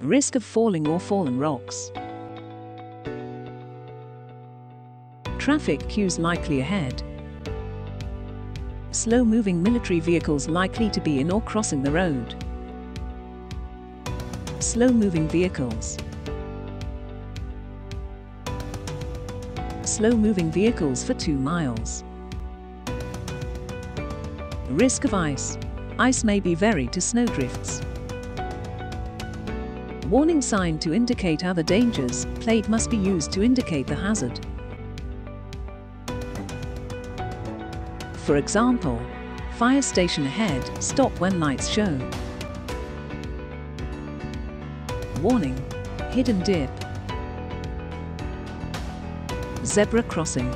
Risk of falling or fallen rocks. Traffic queues likely ahead. Slow moving military vehicles likely to be in or crossing the road. Slow moving vehicles. Slow moving vehicles for 2 miles. Risk of ice. Ice may be varied to snowdrifts. Warning sign to indicate other dangers, plate must be used to indicate the hazard. For example, fire station ahead, stop when lights show. Warning, hidden dip. Zebra crossing.